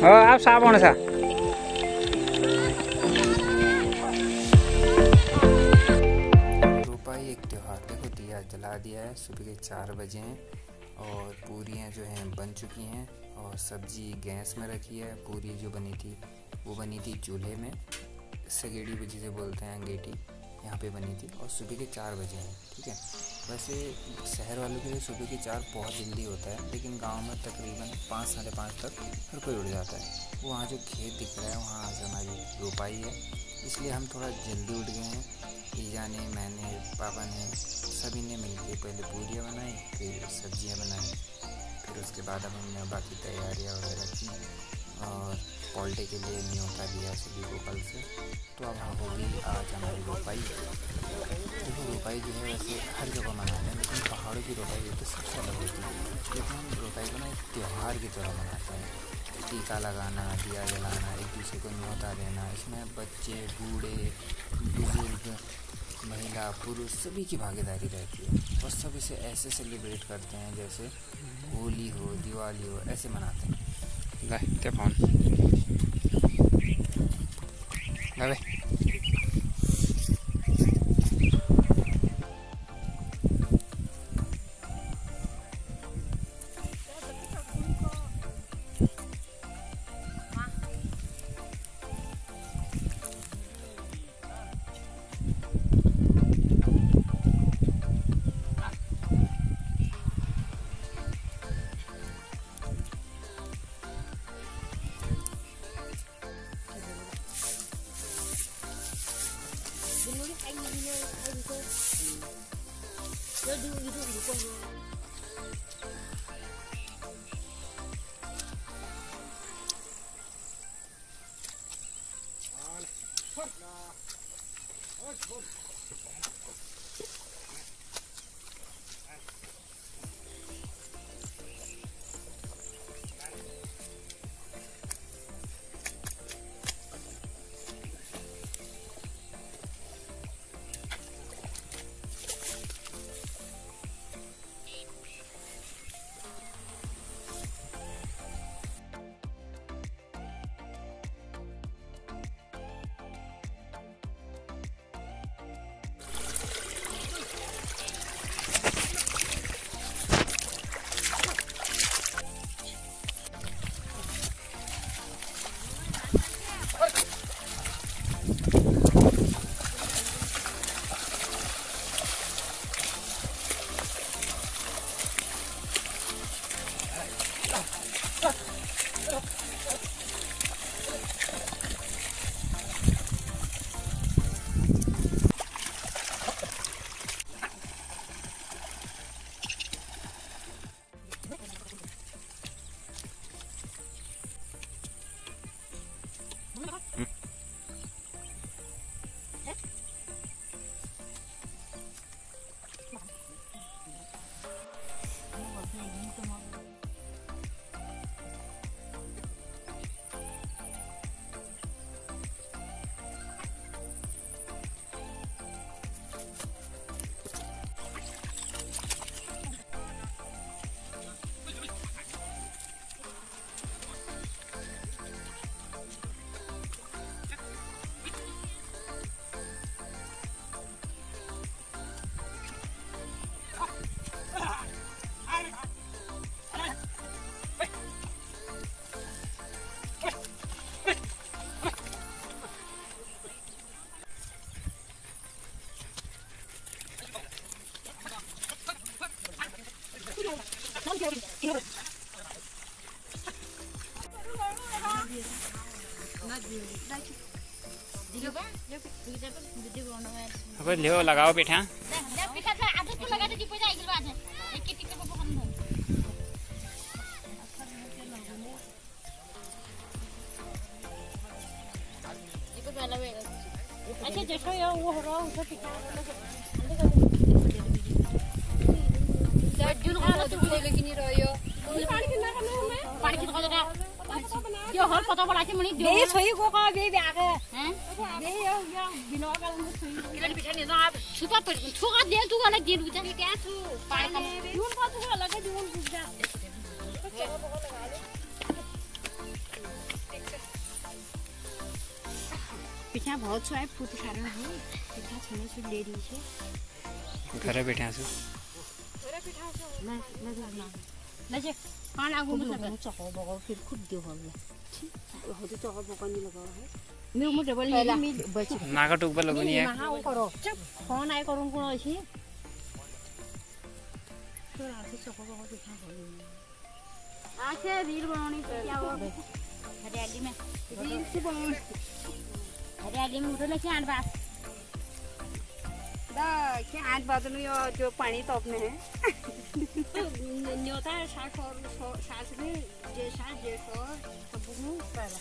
हो, आप साबुन सा। रोपाई एक त्यौहार देखो दिया जला दिया है, सुबह के चार बजे हैं और पूरियाँ जो हैं बन चुकी हैं और सब्ज़ी गैस में रखी है, पूरी जो बनी थी, वो बनी थी चूल्हे में, सगेड़ी जिसे बोलते हैं अंगेठी, यहाँ पे बनी थी और सुबह के चार बजे हैं, ठीक है? वैसे शहर वालों के लिए सुबह के चार बहुत जल्दी होता है, लेकिन गाँव में तकरीबन पाँच, साढ़े पाँच तक हर कोई उठ जाता है। वहाँ जो खेत दिख रहा है, वहाँ से हमारी रोपाई है। इसलिए हम थोड़ा जल्दी उठ गए हैं। ईजा ने, मैंने, पापा ने, सभी ने मिलकर पहले पूरियाँ बनाई, फिर सब्ज़ियाँ बनाई, फिर उसके बाद अब हमने बाकी तैयारियाँ वगैरह की और पॉल्टे के लिए न्योता दिया सभी को कल से। तो अब हाँ होगी आज हमारी रोपाई देखो, रोपाई जो है वैसे हर जगह मनाते हैं, लेकिन पहाड़ों की रोपाई जो तो सबसे अलग होती है। लेकिन हम रोपाई को ना एक त्यौहार की तरह मनाते हैं। टीका लगाना, दिया जलाना, एक दूसरे को न्योता देना, इसमें बच्चे, बूढ़े, बुज़ुर्ग, महिला, पुरुष सभी की भागीदारी रहती है। और सब इसे ऐसे सेलिब्रेट करते हैं जैसे होली हो, दिवाली हो, ऐसे मनाते हैं। फ़ोन ले बे Ha! अब लियो लगाओ पिठा अच्छा जैसा यार वो हो रहा है? उसे पिटा जुन खाना तो बोले कि नहीं रह्यो पानी की खजरा यो हर पता बड़ा के मनी बे छोई को का बे ब्याके हैं बे यो यो बिनो का है पिछा बहुत सो है फूट खारे हो पिछा छने से ले रही है खरा बैठा सो खरा बैठा सो मैं मैं ना नजे पान आगो में सब चको बगो फिर खुद दे हो ठीक हो तो चको बगो नहीं लगा है नागा टुक पर लगनी है नाहा वो करो चुप फ़ोन आए करूँ कौन ऐसी तो रात से चको को दिखा बोलूँ आज से रील बनानी क्या हो हरियाली में। रील से बनाऊँ। हरियाली में उधर लेके आन बात। दा के आन बात नु यो जो पानी टॉप में है। तो न्योता 60 और 60 में जे 60 जे 60 सब बुगू पहला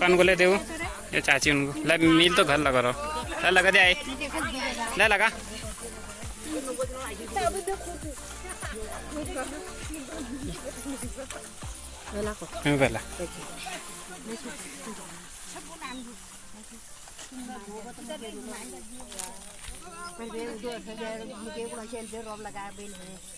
कौन को ले देव ये चाची उनको ले मिल तो घर लगा रहो ले लगा दे ले लगा मैं पहला दो हज़ार मुझे को चल दे रोब लगा बिल है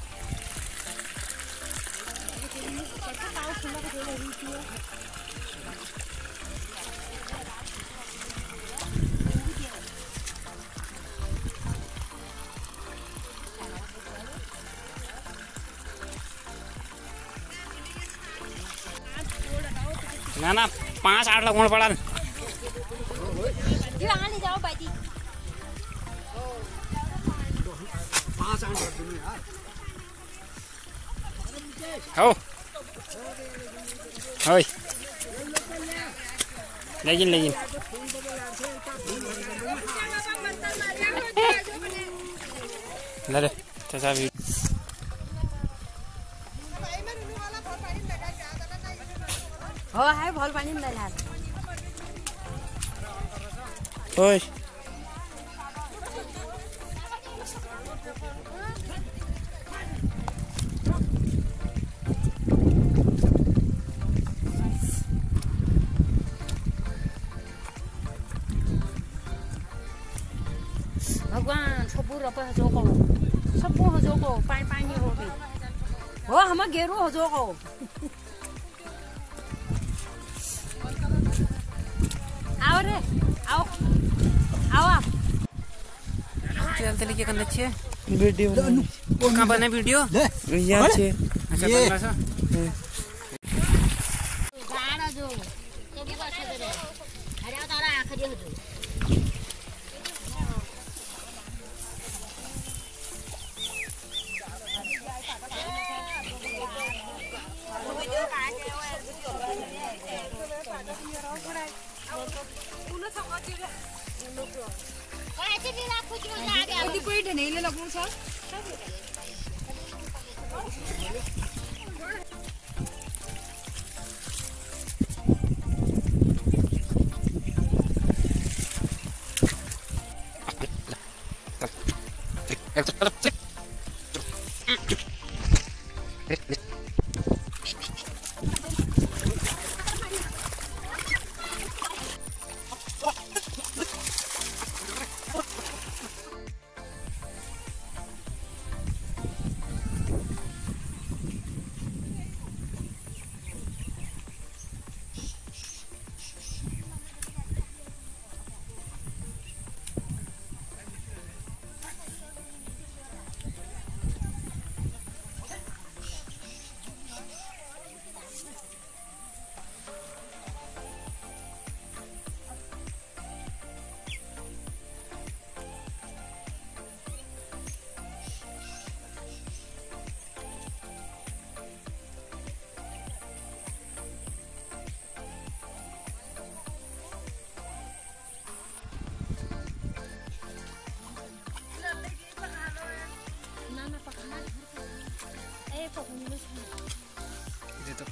ना ना पाँच आठ लगवाना पड़ा। ये वहाँ ले जाओ बाजी हो ओए लेकिन लेकिन ले ले चाचा भी हो है भल पानी में डाल हो हम गेरो हजोको आओ रे आओ आओ आप। चलते लेके करना चाहिए? वीडियो कहाँ बना वीडियो? यहाँ से अच्छा बना सा। comme ça?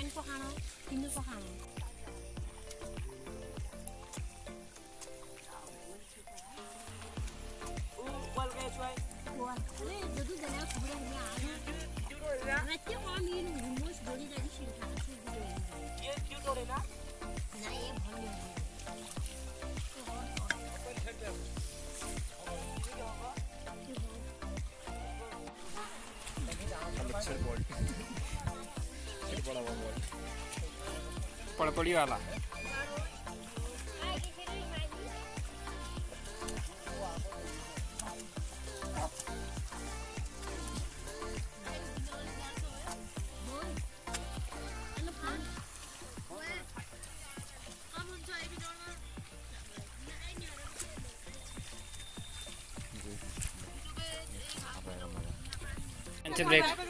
Inso hano, 喽 para polivarla. Break.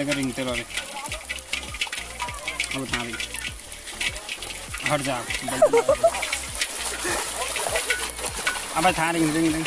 तक रिंगते रहो अब उठा हट जा अब था ring ring ring.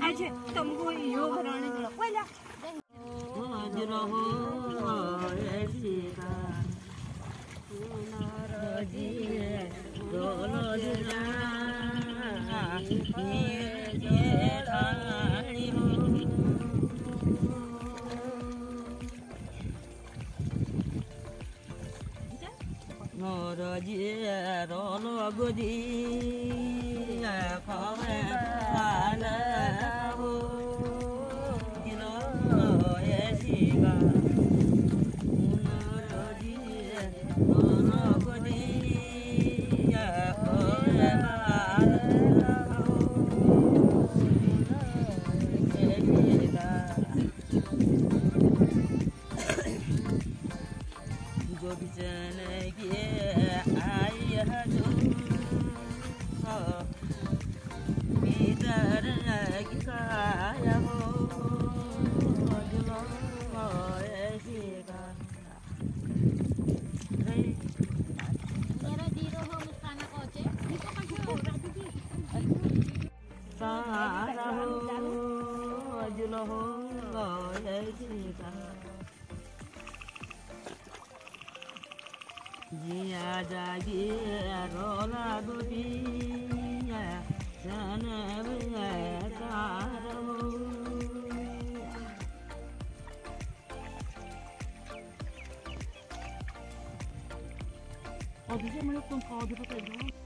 哎，去，等我以后和让你去了，回来。মোর জিয়ার লগরি কবে পালাবো Go be done again. Jiya da biya rola do é sana biya karo. Ó, bicho, mas eu tô com caldo pra pegar.